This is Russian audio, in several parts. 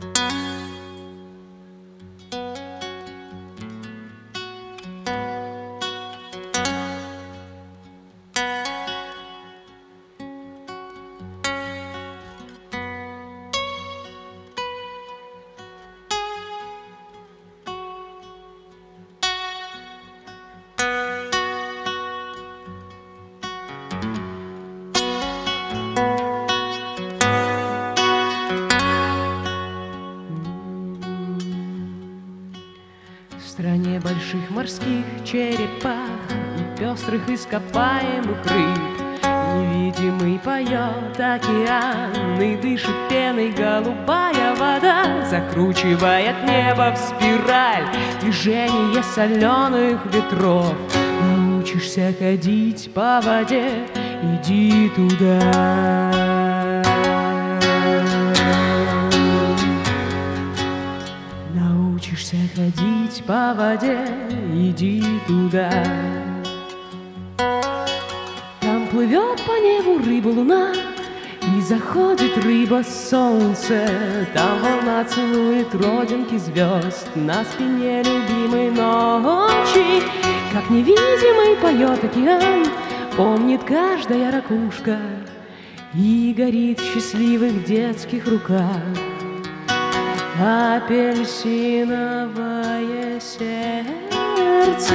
В стране больших морских черепах И пестрых ископаемых рыб. Невидимый поет океан И дышит пеной голубая вода Закручивает небо в спираль. Движение соленых ветров. Научишься ходить по воде Иди туда Научишься ходить по воде, иди туда. Там плывет по небу рыба луна, и заходит рыба солнце. Там волна целует родинки звезд на спине любимой ночи. Как невидимый поет океан, помнит каждая ракушка и горит в счастливых детских руках апельсиновое сердце.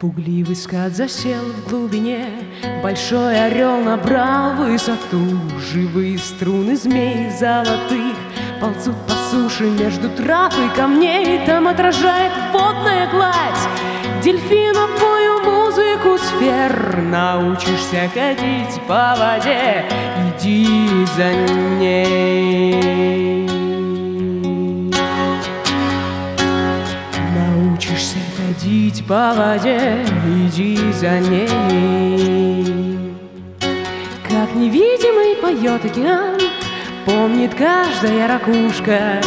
Пугливый скат засел в глубине, Большой орел набрал высоту, Живые струны змей золотых Ползут по суше между трав и камней, Там отражает водная гладь Дельфиновую музыку сфер Научишься ходить по воде, иди за ней Научишься ходить по воде, иди за ней. Как невидимый поет океан, помнит каждая ракушка,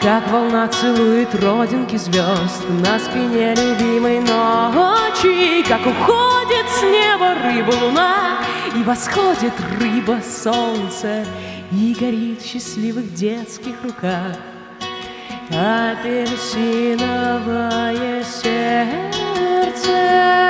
как волна целует родинки звезд на спине любимой ночи, как уходит с неба рыба луна, и восходит рыба солнце, и горит в счастливых детских руках апельсиновое сердце.